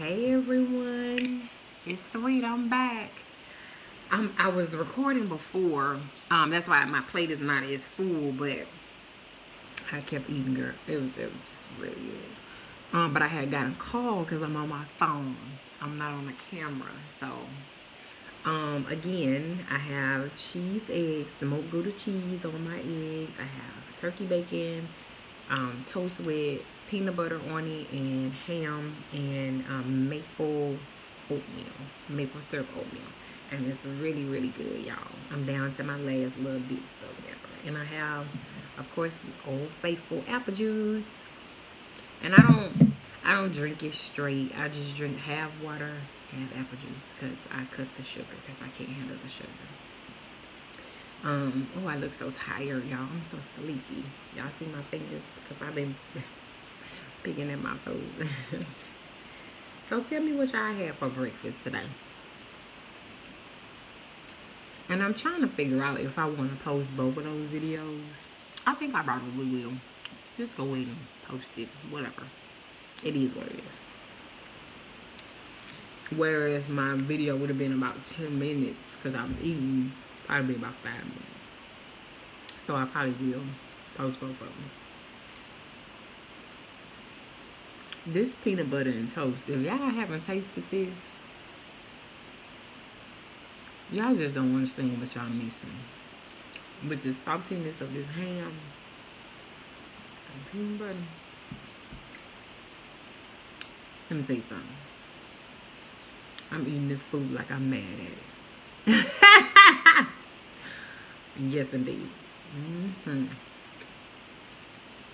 Hey everyone, it's sweet. I'm back. I was recording before. Um, that's why my plate is not as full, but I kept eating. Girl, it was it was really good. Um, but I had gotten a call because I'm on my phone. I'm not on the camera, so um, again, I have cheese eggs, smoked Gouda cheese on my eggs. I have turkey bacon, um, toast with peanut butter on it, and ham and um, maple oatmeal, maple syrup oatmeal. And it's really, really good, y'all. I'm down to my last little bits or whatever. And I have, of course, Old Faithful apple juice. And I don't, I don't drink it straight. I just drink half water, half apple juice because I cut the sugar because I can't handle the sugar. Um, oh, I look so tired, y'all. I'm so sleepy. Y'all see my fingers because I've been picking at my food. so tell me what y'all had for breakfast today. And I'm trying to figure out if I want to post both of those videos. I think I probably will. Just go ahead and post it. Whatever. It is what it is. Whereas my video would have been about 10 minutes because I was eating probably about 5 minutes. So I probably will post both of them. This peanut butter and toast, if y'all haven't tasted this, y'all just don't understand what y'all missing. With the saltiness of this ham and peanut butter. Let me tell you something. I'm eating this food like I'm mad at it. yes, indeed. Mm-hmm.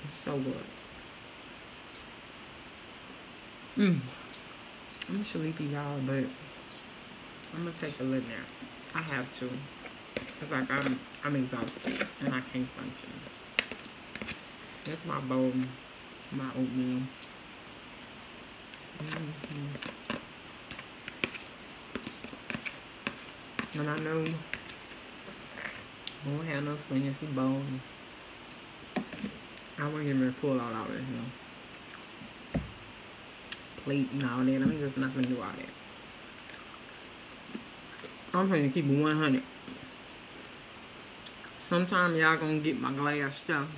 It's so good. Mm. I'm sleepy, y'all, but I'm gonna take a little nap. I have to. It's like I'm I'm exhausted and I can't function. That's my bowl, my oatmeal. Mm -hmm. And I know I don't have no fancy bowl. I get me pull all out of here. Plate and all that. I'm just not gonna do all that. I'm gonna keep it 100. Sometimes y'all gonna get my glass stuff,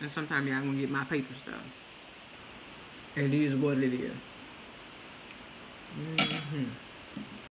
and sometimes y'all gonna get my paper stuff. It is what it is. Mm -hmm.